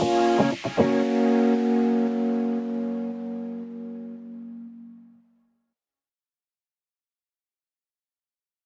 Bye.